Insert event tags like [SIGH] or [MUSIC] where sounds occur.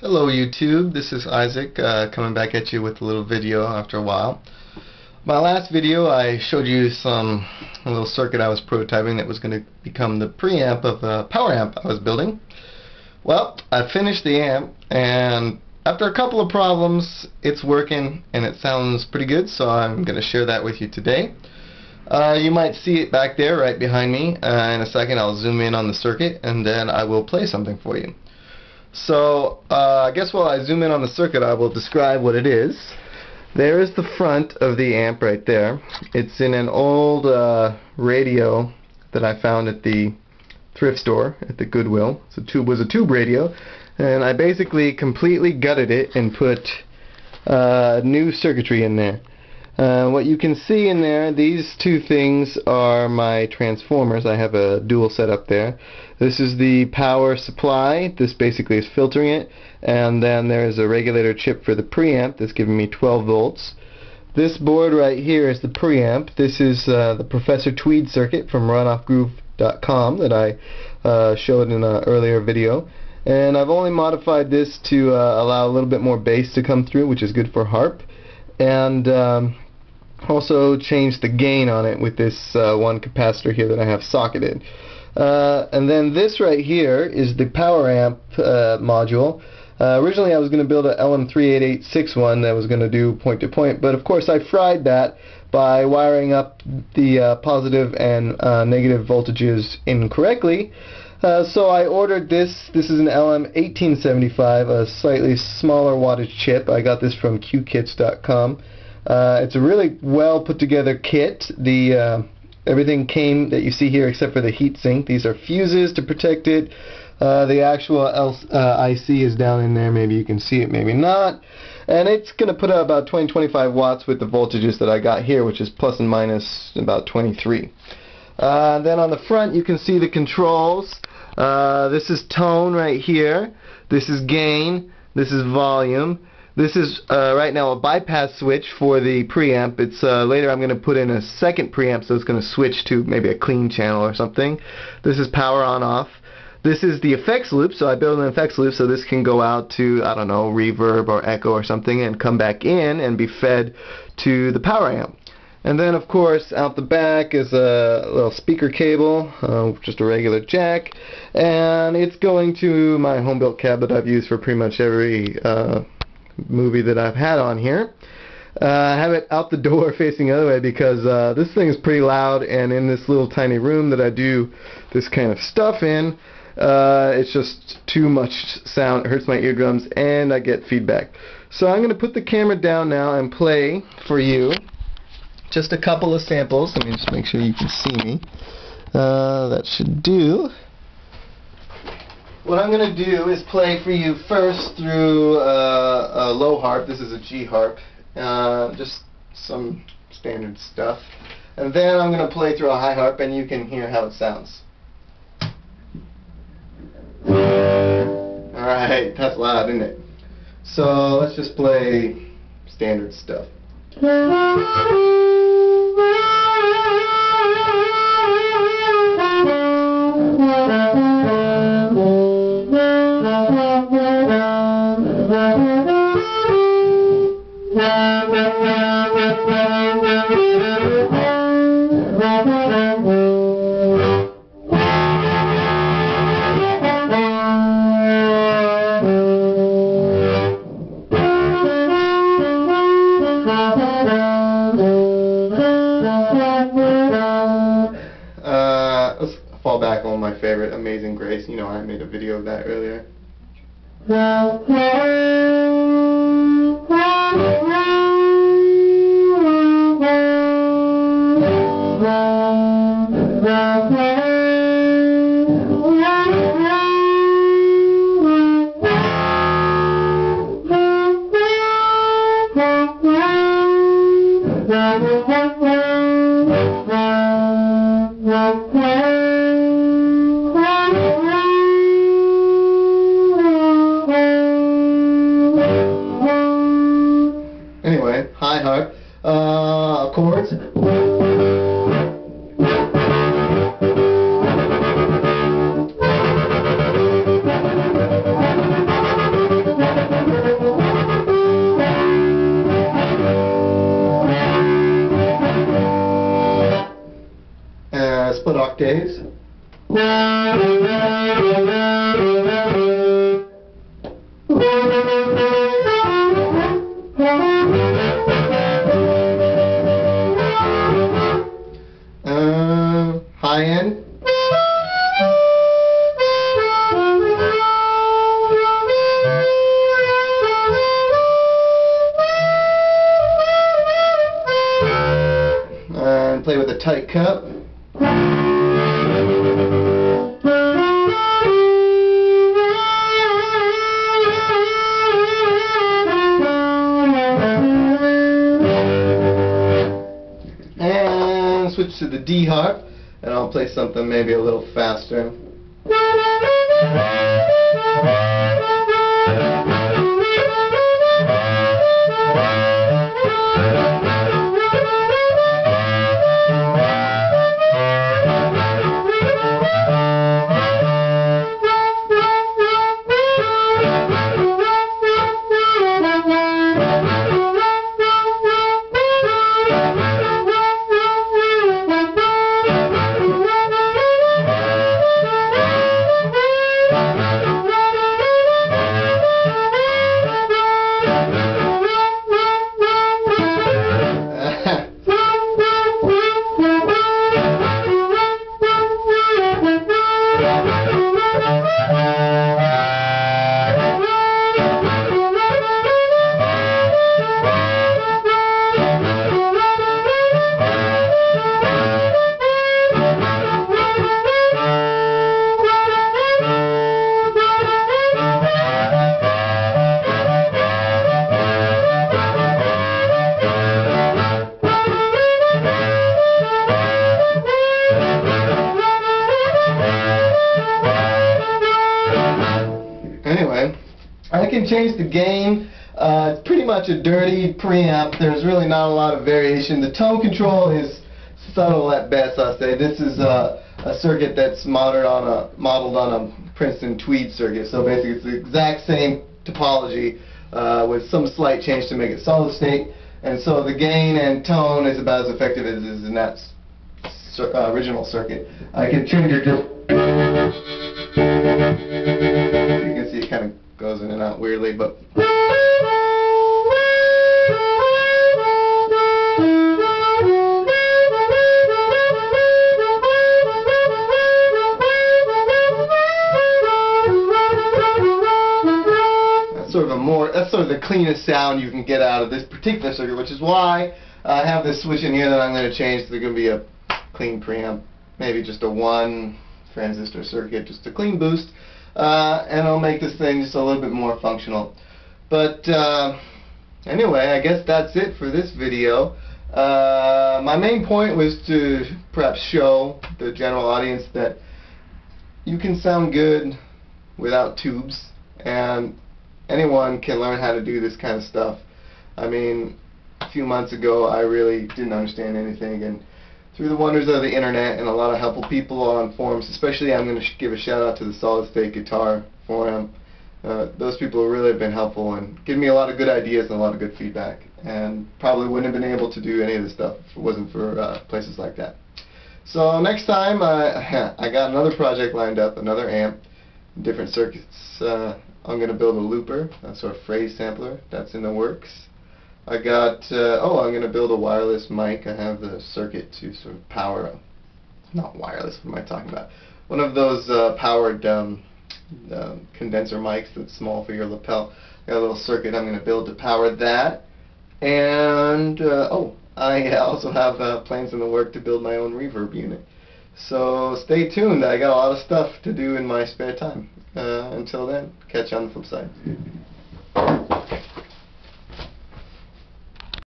Hello YouTube, this is Isaac uh, coming back at you with a little video after a while. My last video I showed you some a little circuit I was prototyping that was going to become the preamp of a power amp I was building. Well, I finished the amp and after a couple of problems it's working and it sounds pretty good so I'm going to share that with you today. Uh, you might see it back there right behind me. Uh, in a second I'll zoom in on the circuit and then I will play something for you. So uh, I guess while I zoom in on the circuit I will describe what it is. There is the front of the amp right there. It's in an old uh, radio that I found at the thrift store at the Goodwill. So tube was a tube radio and I basically completely gutted it and put uh, new circuitry in there. Uh, what you can see in there, these two things are my transformers. I have a dual setup there. This is the power supply. This basically is filtering it. And then there's a regulator chip for the preamp that's giving me 12 volts. This board right here is the preamp. This is uh, the Professor Tweed circuit from runoffgroove.com that I uh, showed in an earlier video. And I've only modified this to uh, allow a little bit more bass to come through, which is good for harp. And um, also change the gain on it with this uh, one capacitor here that I have socketed. Uh, and then this right here is the power amp uh, module. Uh, originally I was going to build a LM38861 that was going to do point to point, but of course I fried that by wiring up the uh, positive and uh, negative voltages incorrectly. so I ordered this. This is an LM1875, a slightly smaller wattage chip. I got this from qkits.com. Uh, it's a really well put together kit. The uh, everything came that you see here except for the heat sink. These are fuses to protect it. Uh, the actual L uh, IC is down in there. Maybe you can see it, maybe not. And it's going to put out about 20-25 watts with the voltages that I got here, which is plus and minus about 23. Uh, then on the front you can see the controls. Uh, this is tone right here. This is gain. This is volume. This is uh, right now a bypass switch for the preamp. It's uh, later I'm going to put in a second preamp so it's going to switch to maybe a clean channel or something. This is power on off. This is the effects loop, so I built an effects loop so this can go out to, I don't know, reverb or echo or something and come back in and be fed to the power amp. And then of course out the back is a little speaker cable, uh, just a regular jack, and it's going to my home built cab that I've used for pretty much every uh, movie that I've had on here. Uh, I have it out the door [LAUGHS] facing the other way because uh, this thing is pretty loud and in this little tiny room that I do this kind of stuff in, uh, it's just too much sound. It hurts my eardrums and I get feedback. So I'm going to put the camera down now and play for you just a couple of samples. Let me just make sure you can see me. Uh, that should do. What I'm going to do is play for you first through uh, a low harp. This is a G harp. Uh, just some standard stuff. And then I'm going to play through a high harp and you can hear how it sounds. Alright, that's loud, isn't it? So let's just play standard stuff. Uh, let's fall back on my favorite, Amazing Grace. You know, I made a video of that earlier. Anyway, hi ho. days. Uh, high end. Uh, play with a tight cup. D harp, and I'll play something maybe a little faster. Can change the gain. Uh, it's pretty much a dirty preamp. There's really not a lot of variation. The tone control is subtle at best, I'll say. This is a, a circuit that's modeled on a modeled on a Princeton Tweed circuit. So basically, it's the exact same topology uh, with some slight change to make it solid state. And so the gain and tone is about as effective as is in that uh, original circuit. I can change it weirdly, but. That's sort of a more, that's sort of the cleanest sound you can get out of this particular circuit, which is why I have this switch in here that I'm going to change. There's going to be a clean preamp, maybe just a one transistor circuit, just a clean boost, uh, and I'll make this thing just a little bit more functional. But uh, anyway, I guess that's it for this video. Uh, my main point was to perhaps show the general audience that you can sound good without tubes, and anyone can learn how to do this kind of stuff. I mean, a few months ago, I really didn't understand anything, and through the wonders of the internet and a lot of helpful people on forums, especially I'm going to give a shout out to the Solid State Guitar Forum. Uh, those people really have been helpful and given me a lot of good ideas and a lot of good feedback. And probably wouldn't have been able to do any of this stuff if it wasn't for uh, places like that. So next time, I [LAUGHS] got another project lined up, another amp, different circuits. Uh, I'm going to build a looper, sort of phrase sampler. That's in the works. I got, uh, oh, I'm going to build a wireless mic. I have the circuit to sort of power, not wireless, what am I talking about? One of those uh, powered um, uh, condenser mics that's small for your lapel. Got a little circuit I'm going to build to power that. And, uh, oh, I [LAUGHS] also have uh, plans in the work to build my own reverb unit. So stay tuned. I got a lot of stuff to do in my spare time. Uh, until then, catch you on the flip side. [LAUGHS]